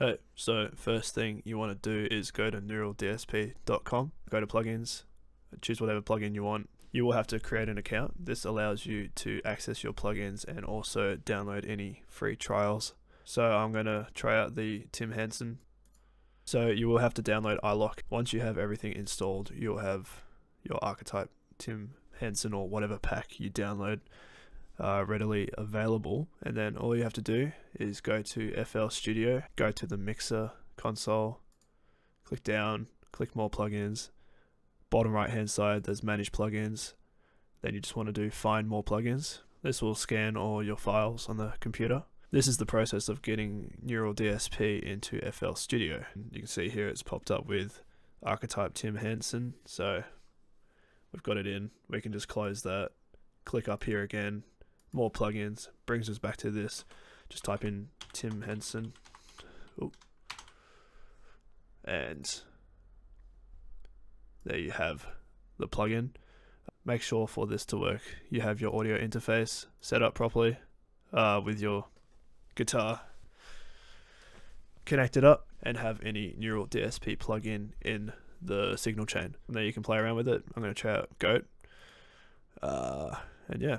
Hey, so first thing you want to do is go to neuraldsp.com, go to plugins, choose whatever plugin you want. You will have to create an account. This allows you to access your plugins and also download any free trials. So I'm going to try out the Tim Henson. So you will have to download iLok. Once you have everything installed, you'll have your archetype Tim Henson or whatever pack you download uh, readily available. And then all you have to do is go to FL Studio, go to the mixer console, click down, click more plugins. Bottom right hand side, there's manage plugins. Then you just want to do find more plugins. This will scan all your files on the computer. This is the process of getting Neural DSP into FL Studio. You can see here it's popped up with archetype Tim Henson. So we've got it in. We can just close that, click up here again, more plugins, brings us back to this. Just type in Tim Henson. Ooh. And there you have the plugin. Make sure for this to work, you have your audio interface set up properly uh, with your guitar connected up and have any Neural DSP plugin in the signal chain. And then you can play around with it. I'm going to try out Goat. Uh, and yeah,